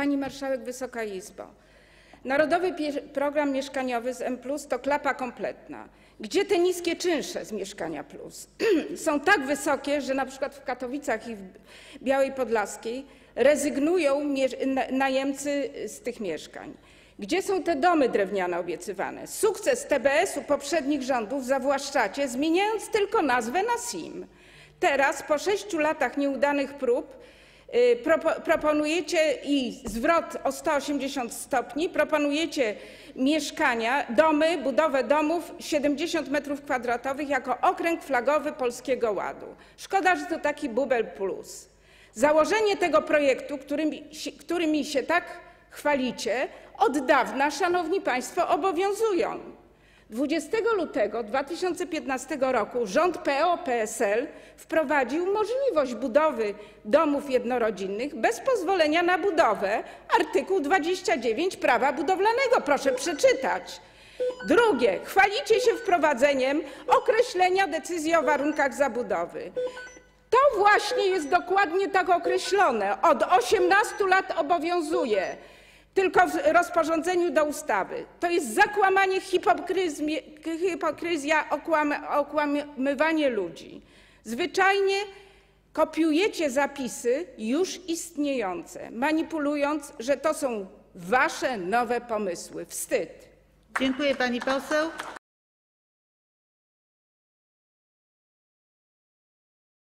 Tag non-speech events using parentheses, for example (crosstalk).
Pani Marszałek, Wysoka Izbo, Narodowy Program Mieszkaniowy z M+ to klapa kompletna. Gdzie te niskie czynsze z Mieszkania Plus? (clears throat) Są tak wysokie, że na przykład w Katowicach i w Białej Podlaskiej rezygnują najemcy z tych mieszkań. Gdzie są te domy drewniane obiecywane? Sukces TBS-u poprzednich rządów zawłaszczacie, zmieniając tylko nazwę na SIM. Teraz, po sześciu latach nieudanych prób, proponujecie i zwrot o 180 stopni, proponujecie mieszkania, domy, budowę domów 70 metrów kwadratowych jako okręg flagowy Polskiego Ładu. Szkoda, że to taki bubel plus. Założenie tego projektu, którymi, którymi się tak chwalicie, od dawna, szanowni państwo, obowiązują. 20 lutego 2015 roku rząd PO-PSL wprowadził możliwość budowy domów jednorodzinnych bez pozwolenia na budowę. Artykuł 29 Prawa budowlanego, proszę przeczytać. Drugie, chwalicie się wprowadzeniem określenia decyzji o warunkach zabudowy. To właśnie jest dokładnie tak określone. Od 18 lat obowiązuje, tylko w rozporządzeniu do ustawy. To jest zakłamanie, hipokryzja, okłam- okłamywanie ludzi. Zwyczajnie kopiujecie zapisy już istniejące, manipulując, że to są wasze nowe pomysły. Wstyd. Dziękuję pani poseł.